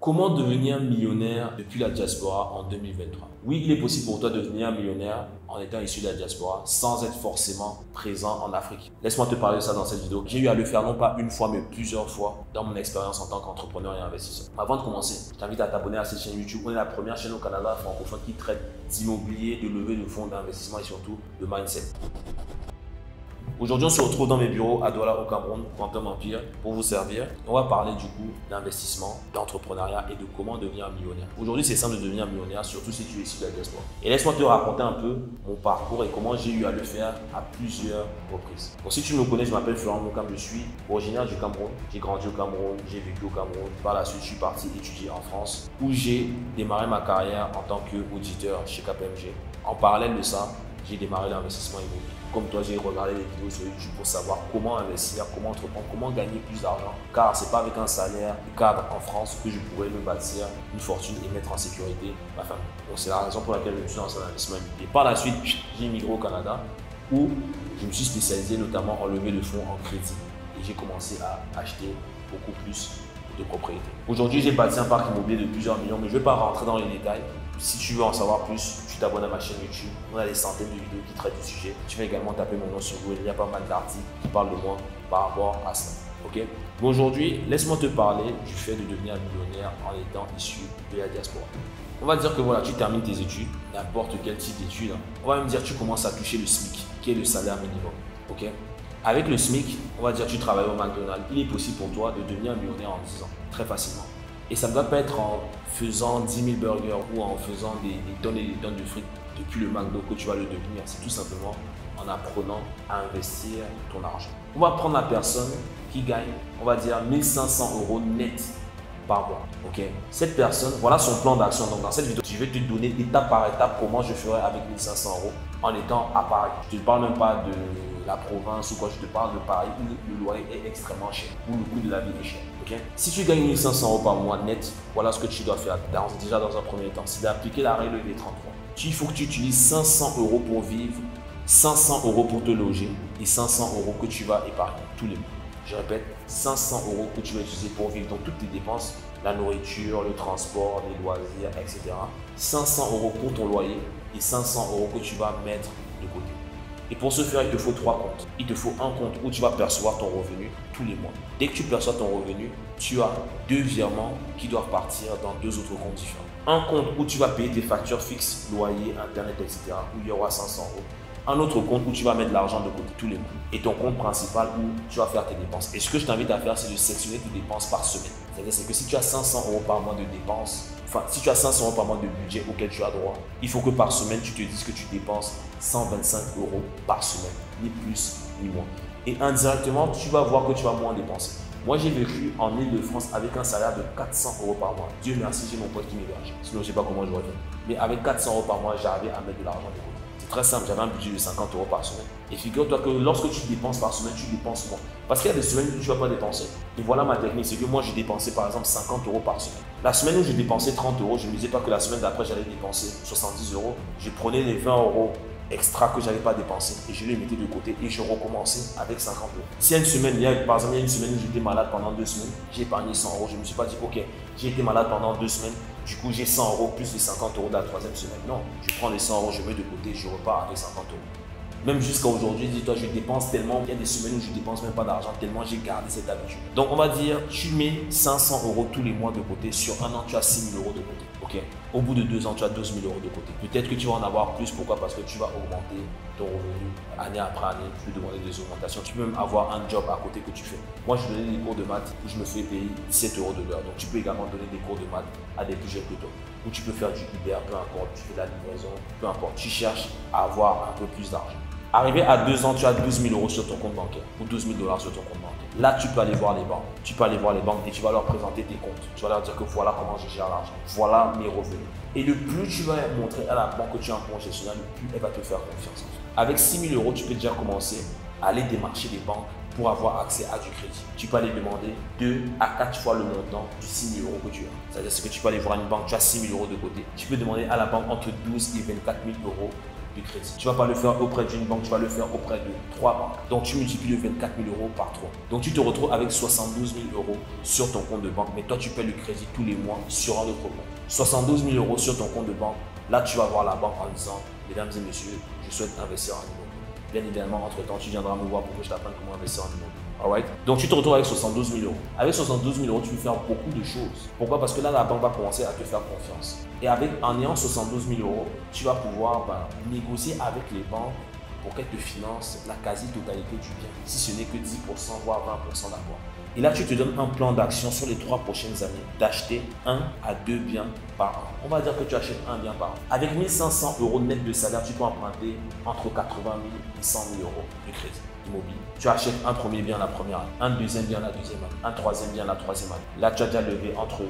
Comment devenir millionnaire depuis la diaspora en 2023 Oui, il est possible pour toi de devenir millionnaire en étant issu de la diaspora sans être forcément présent en Afrique. Laisse-moi te parler de ça dans cette vidéo. J'ai eu à le faire non pas une fois mais plusieurs fois dans mon expérience en tant qu'entrepreneur et investisseur. Avant de commencer, je t'invite à t'abonner à cette chaîne YouTube. On est la première chaîne au Canada francophone qui traite d'immobilier, de levée de fonds d'investissement et surtout de mindset. Aujourd'hui, on se retrouve dans mes bureaux à Douala au Cameroun, Quantum Empire, pour vous servir. On va parler du coup d'investissement, d'entrepreneuriat et de comment devenir millionnaire. Aujourd'hui, c'est simple de devenir millionnaire, surtout si tu es issu de la. Et laisse-moi te raconter un peu mon parcours et comment j'ai eu à le faire à plusieurs reprises. Bon, si tu me connais, je m'appelle Florent Moukam, je suis originaire du Cameroun. J'ai grandi au Cameroun, j'ai vécu au Cameroun. Par la suite, je suis parti étudier en France où j'ai démarré ma carrière en tant qu'auditeur chez KPMG. En parallèle de ça, j'ai démarré l'investissement immobilier comme toi, j'ai regardé des vidéos sur YouTube pour savoir comment investir, comment entreprendre, comment gagner plus d'argent. Car c'est pas avec un salaire cadre en France que je pourrais me bâtir une fortune et mettre en sécurité ma famille. Donc c'est la raison pour laquelle je me suis lancé dans l'investissement immobilier. Par la suite, j'ai immigré au Canada où je me suis spécialisé notamment en levée de fonds en crédit. Et j'ai commencé à acheter beaucoup plus de propriétés. Aujourd'hui, j'ai bâti un parc immobilier de plusieurs millions, mais je ne vais pas rentrer dans les détails. Si tu veux en savoir plus, tu t'abonnes à ma chaîne YouTube. On a des centaines de vidéos qui traitent du sujet. Tu vas également taper mon nom sur Google. Il y a pas mal d'articles qui parlent de moi par rapport à ça. Ok? Aujourd'hui, laisse-moi te parler du fait de devenir millionnaire en étant issu de la diaspora. On va dire que voilà, tu termines tes études, n'importe quel type d'études. On va même dire que tu commences à toucher le SMIC, qui est le salaire minimum. Ok? Avec le SMIC, on va dire que tu travailles au McDonald's. Il est possible pour toi de devenir millionnaire en 10 ans, très facilement. Et ça ne doit pas être en faisant 10 000 burgers ou en faisant des, tonnes et des tonnes de frites depuis le McDo que tu vas le devenir. C'est tout simplement en apprenant à investir ton argent. On va prendre la personne qui gagne, on va dire 1500 euros net par mois. Cette personne, voilà son plan d'action. Donc dans cette vidéo, je vais te donner étape par étape comment je ferai avec 1500 euros en étant à Paris. Je ne te parle même pas de la province ou quoi, je te parle de Paris où le loyer est extrêmement cher, où le coût de la vie est cher. Si tu gagnes 1500 euros par mois net, voilà ce que tu dois faire déjà dans un premier temps, c'est d'appliquer la règle des 33. Il faut que tu utilises 500 euros pour vivre, 500 euros pour te loger et 500 euros que tu vas épargner tous les mois. Je répète, 500 euros que tu vas utiliser pour vivre dans toutes tes dépenses, la nourriture, le transport, les loisirs, etc. 500 euros pour ton loyer et 500 euros que tu vas mettre de côté. Et pour ce faire, il te faut trois comptes. Il te faut un compte où tu vas percevoir ton revenu tous les mois. Dès que tu perçois ton revenu, tu as deux virements qui doivent partir dans deux autres comptes différents. Un compte où tu vas payer tes factures fixes, loyer, internet, etc. où il y aura 500 euros. Un autre compte où tu vas mettre l'argent de côté tous les mois. Et ton compte principal où tu vas faire tes dépenses. Et ce que je t'invite à faire, c'est de sectionner tes dépenses par semaine. C'est-à-dire que si tu as 500 euros par mois de dépenses, enfin, si tu as 500 euros par mois de budget auquel tu as droit, il faut que par semaine, tu te dises que tu dépenses 125 euros par semaine, ni plus ni moins. Et indirectement, tu vas voir que tu vas moins dépenser. Moi, j'ai vécu en Ile-de-France avec un salaire de 400 euros par mois. Dieu merci, j'ai mon pote qui m'héberge. Sinon, je ne sais pas comment je reviens. Mais avec 400 euros par mois, j'arrivais à mettre de l'argent de. Très simple, j'avais un budget de 50 euros par semaine. Et figure-toi que lorsque tu dépenses par semaine, tu dépenses moins. Parce qu'il y a des semaines où tu ne vas pas dépenser. Et voilà ma technique, c'est que moi, j'ai dépensé par exemple 50 euros par semaine. La semaine où j'ai dépensé 30 euros, je ne me disais pas que la semaine d'après, j'allais dépenser 70 euros. Je prenais les 20 euros extra que je n'avais pas dépensé et je les mettais de côté et je recommençais avec 50 euros. Si une semaine, il y a, par exemple, il y a une semaine où j'étais malade pendant deux semaines, j'ai épargné 100 euros. Je ne me suis pas dit, ok, j'ai été malade pendant deux semaines, du coup j'ai 100 euros plus les 50 euros de la troisième semaine. Non, je prends les 100 euros, je mets de côté, je repars avec 50 euros. Même jusqu'à aujourd'hui, dis-toi, je dépense tellement. Il y a des semaines où je dépense même pas d'argent, tellement j'ai gardé cette habitude. Donc, on va dire, tu mets 500 euros tous les mois de côté. Sur un an, tu as 6 000 euros de côté. Ok Au bout de deux ans, tu as 12 000 euros de côté. Peut-être que tu vas en avoir plus. Pourquoi? Parce que tu vas augmenter ton revenu année après année. Tu peux demander des augmentations. Tu peux même avoir un job à côté que tu fais. Moi, je donnais des cours de maths où je me fais payer 17 euros de l'heure. Donc, tu peux également donner des cours de maths à des plus jeunes que toi. Ou tu peux faire du Uber, peu importe. Tu fais de la livraison, peu importe. Tu cherches à avoir un peu plus d'argent. Arrivé à deux ans, tu as 12 000 euros sur ton compte bancaire ou 12 000 dollars sur ton compte bancaire. Là, tu peux aller voir les banques. Tu peux aller voir les banques et tu vas leur présenter tes comptes. Tu vas leur dire que voilà comment je gère l'argent. Voilà mes revenus. Et le plus tu vas montrer à la banque que tu es un bon gestionnaire, le plus elle va te faire confiance. Avec 6 000 euros, tu peux déjà commencer à aller démarcher les banques pour avoir accès à du crédit. Tu peux aller demander 2 à 4 fois le montant du 6 000 euros que tu as. C'est-à-dire que tu peux aller voir une banque, tu as 6 000 euros de côté. Tu peux demander à la banque entre 12 et 24 000 euros de crédit. Tu ne vas pas le faire auprès d'une banque, tu vas le faire auprès de trois banques. Donc tu multiplies le 24 000 euros par 3. Donc tu te retrouves avec 72 000 euros sur ton compte de banque, mais toi tu paies le crédit tous les mois sur un autre compte. 72 000 euros sur ton compte de banque, là tu vas voir la banque en disant, mesdames et messieurs, je souhaite investir en immobilier. Bien évidemment, entre-temps, tu viendras me voir pour que je t'apprenne comment investir en immobilier. Donc tu te retrouves avec 72 000 euros. Avec 72 000 euros, tu peux faire beaucoup de choses. Pourquoi? Parce que là, la banque va commencer à te faire confiance. Et avec, en ayant 72 000 euros, tu vas pouvoir bah, négocier avec les banques pour qu'elles te financent la quasi-totalité du bien. Si ce n'est que 10%, voire 20% d'apport. Et là, tu te donnes un plan d'action sur les trois prochaines années d'acheter un à deux biens par an. On va dire que tu achètes un bien par an. Avec 1500 euros net de salaire, tu peux emprunter entre 80 000 et 100 000 euros de crédit Tu achètes un premier bien la première année, un deuxième bien la deuxième année, un troisième bien la troisième année. Là, tu as déjà levé entre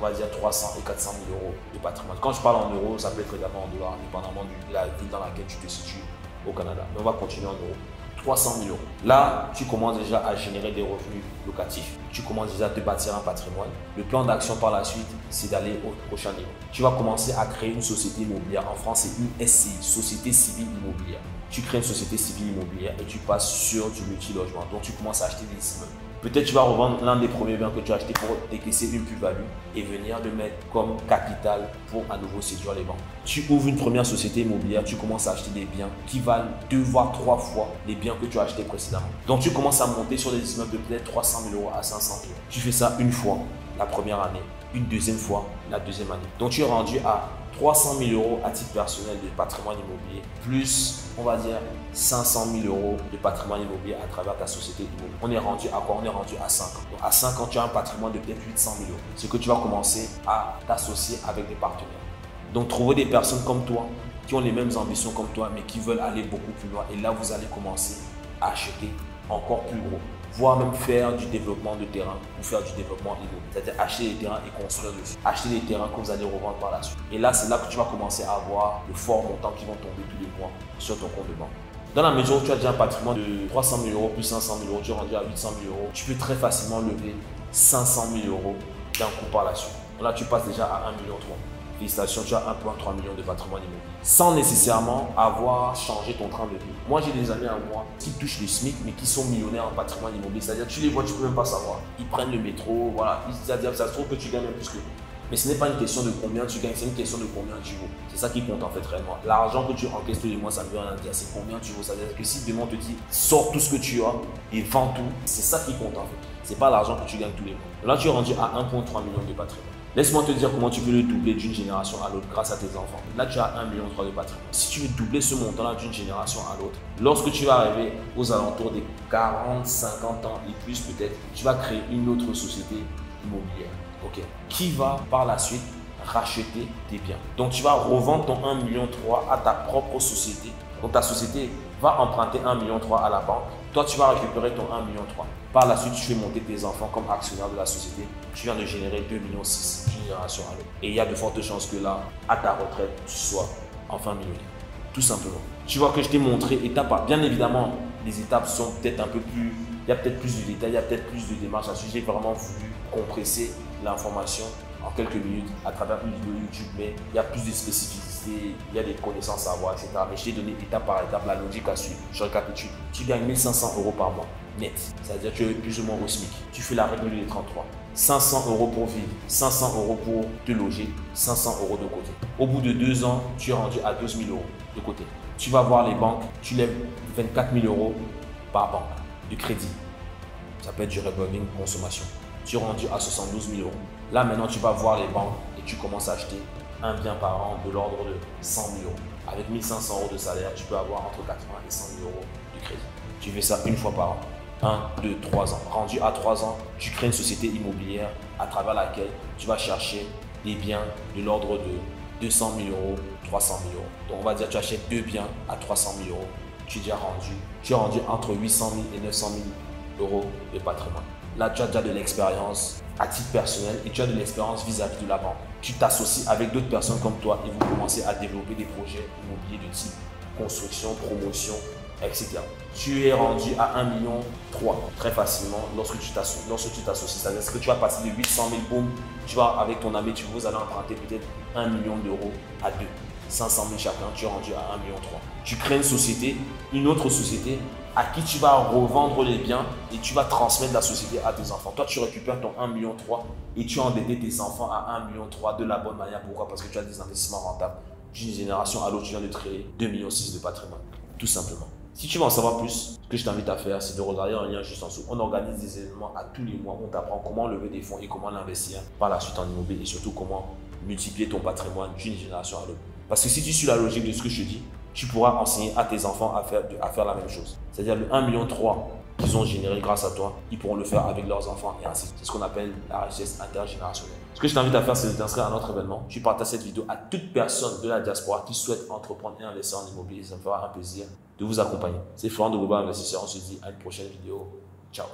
on va dire 300 et 400 000 euros de patrimoine. Quand je parle en euros, ça peut être également en dollars, dépendamment de la ville dans laquelle tu te situes au Canada. Mais on va continuer en euros. 300 000 euros. Là, tu commences déjà à générer des revenus locatifs. Tu commences déjà à te bâtir un patrimoine. Le plan d'action par la suite, c'est d'aller au prochain niveau. Tu vas commencer à créer une société immobilière. En France, c'est une SCI, Société Civile Immobilière. Tu crées une société civile immobilière et tu passes sur du multi-logement. Donc, tu commences à acheter des immeubles. Peut-être tu vas revendre l'un des premiers biens que tu as acheté pour décaisser une plus-value et venir le mettre comme capital pour à nouveau séduire les banques. Tu ouvres une première société immobilière, tu commences à acheter des biens qui valent deux voire trois fois les biens que tu as achetés précédemment. Donc tu commences à monter sur des immeubles de peut-être 300 000 euros à 500 000 Tu fais ça une fois la première année, une deuxième fois la deuxième année. Donc tu es rendu à 300 000 euros à titre personnel de patrimoine immobilier, plus, on va dire, 500 000 euros de patrimoine immobilier à travers ta société immobilière. On est rendu à quoi? On est rendu à 5 ans. Donc à 5 ans, tu as un patrimoine de peut-être 800 000 euros. C'est que tu vas commencer à t'associer avec des partenaires. Donc trouver des personnes comme toi, qui ont les mêmes ambitions comme toi, mais qui veulent aller beaucoup plus loin. Et là, vous allez commencer à acheter encore plus gros voire même faire du développement de terrain ou faire du développement immobilier. C'est-à-dire acheter des terrains et construire dessus. Acheter des terrains que vous allez revendre par la suite. Et là, c'est là que tu vas commencer à avoir de forts montants qui vont tomber tous les mois sur ton compte de banque. Dans la mesure où tu as déjà un patrimoine de 300 000 euros plus 500 000 euros, tu es rendu à 800 000 euros, tu peux très facilement lever 500 000 euros d'un coup par la suite. Là, tu passes déjà à 1 million 3 félicitations, tu as 1,3 million de patrimoine immobilier. Sans nécessairement avoir changé ton train de vie. Moi, j'ai des amis à moi qui touchent le SMIC, mais qui sont millionnaires en patrimoine immobilier. C'est-à-dire, tu les vois, tu ne peux même pas savoir. Ils prennent le métro, voilà. C'est-à-dire, ça se trouve que tu gagnes plus que mais ce n'est pas une question de combien tu gagnes, c'est une question de combien tu vaux. C'est ça qui compte en fait réellement. L'argent que tu encaisses tous les mois, ça ne veut rien dire. C'est combien tu vaux. Ça veut dire que si demain on te dit sors tout ce que tu as et vends tout, c'est ça qui compte en fait. C'est pas l'argent que tu gagnes tous les mois. Là, tu es rendu à 1,3 million de patrimoine. Laisse-moi te dire comment tu peux le doubler d'une génération à l'autre grâce à tes enfants. Là, tu as 1,3 million de patrimoine. Si tu veux doubler ce montant-là d'une génération à l'autre, lorsque tu vas arriver aux alentours des 40, 50 ans et plus peut-être, tu vas créer une autre société immobilière. Qui va par la suite racheter tes biens? Donc tu vas revendre ton 1,3 million à ta propre société. Donc ta société va emprunter 1,3 million à la banque. Toi, tu vas récupérer ton 1,3 million. Par la suite, tu fais monter tes enfants comme actionnaires de la société. Tu viens de générer 2,6 millions génération à l'autre. Et il y a de fortes chances que là, à ta retraite, tu sois enfin millionnaire. Tout simplement. Tu vois que je t'ai montré étape par Bien évidemment, les étapes sont peut-être un peu plus. Il y a peut-être plus de détails, il y a peut-être plus de démarches à J'ai vraiment voulu compresser l'information en quelques minutes à travers une vidéo YouTube, mais il y a plus de spécificité, il y a des connaissances à avoir, etc. Mais je t'ai donné étape par étape la logique à suivre. Je récapitule. Tu gagnes 1500 euros par mois net. C'est-à-dire tu es plus ou moins au SMIC. Tu fais la règle des 33. 500 euros pour vivre, 500 euros pour te loger, 500 euros de côté. Au bout de deux ans, tu es rendu à 12 000 euros de côté. Tu vas voir les banques, tu lèves 24 000 euros par banque de crédit. Ça peut être du revolving consommation. Tu es rendu à 72 000 euros. Là, maintenant, tu vas voir les banques et tu commences à acheter un bien par an de l'ordre de 100 000 euros. Avec 1500 euros de salaire, tu peux avoir entre 80 et 100 000 euros de crédit. Tu fais ça une fois par an. 1, 2, 3 ans. Rendu à 3 ans, tu crées une société immobilière à travers laquelle tu vas chercher des biens de l'ordre de 200 000 euros, 300 000 euros. Donc on va dire tu achètes deux biens à 300 000 euros. Tu es déjà rendu, tu es rendu entre 800 000 et 900 000 euros de patrimoine. Là, tu as déjà de l'expérience à titre personnel et tu as de l'expérience vis-à-vis de la banque. Tu t'associes avec d'autres personnes comme toi et vous commencez à développer des projets immobiliers de type construction, promotion, etc. Tu es rendu à 1 million 3 très facilement lorsque tu t'associes. C'est-à-dire que tu vas passer de 800 000 boum, tu vas avec ton ami, tu vous allez emprunter peut-être 1 million d'euros à 2. 500 000 chacun, tu es rendu à 1,3 million. Tu crées une société, une autre société à qui tu vas revendre les biens et tu vas transmettre la société à tes enfants. Toi, tu récupères ton 1,3 million et tu as endetté tes enfants à 1,3 million de la bonne manière. Pourquoi? Parce que tu as des investissements rentables. D'une génération à l'autre, tu viens de créer 2,6 millions de patrimoine. Tout simplement. Si tu veux en savoir plus, ce que je t'invite à faire, c'est de regarder un lien juste en dessous. On organise des événements à tous les mois. On t'apprend comment lever des fonds et comment l'investir par la suite en immobilier et surtout comment multiplier ton patrimoine d'une génération à l'autre. Parce que si tu suis la logique de ce que je dis, tu pourras enseigner à tes enfants à faire, à faire la même chose. C'est-à-dire le 1,3 million qu'ils ont généré grâce à toi, ils pourront le faire avec leurs enfants et ainsi. C'est ce qu'on appelle la richesse intergénérationnelle. Ce que je t'invite à faire, c'est de t'inscrire à notre événement. Tu partages cette vidéo à toute personne de la diaspora qui souhaite entreprendre et investir en immobilier. Ça me fera un plaisir de vous accompagner. C'est Florent de Global Investisseur. On se dit à une prochaine vidéo. Ciao